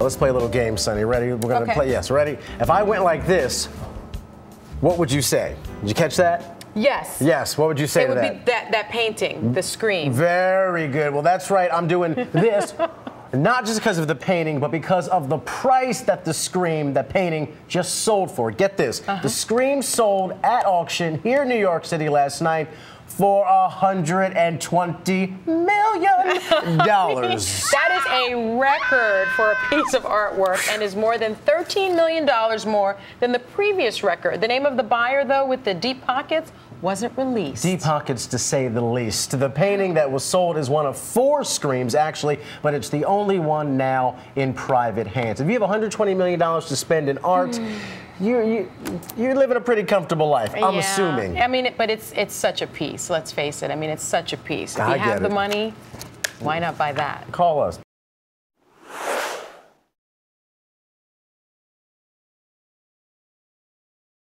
Let's play a little game, Sonny. Ready? We're gonna Okay. play. Yes, ready. If I went like this, what would you say? Did you catch that? Yes. Yes. What would you say It to would that? be that, that painting, the scream. Very good. Well, that's right. I'm doing this. Not just because of the painting, but because of the price that the Scream, that painting, just sold for. Get this. Uh-huh. The Scream sold at auction here in New York City last night for $120 million. That is a record for a piece of artwork and is more than $13 million more than the previous record. The name of the buyer, though, with the deep pockets, wasn't released. Deep pockets, to say the least. The painting that was sold is one of four Screams, actually, but it's the only one now in private hands. If you have $120 million to spend in art, hmm. You, you, you're living a pretty comfortable life, I'm Yeah. assuming. I mean, but it's it's such a piece. Let's face it. I mean, it's such a piece. If I you have get the money, why not buy that? Call us.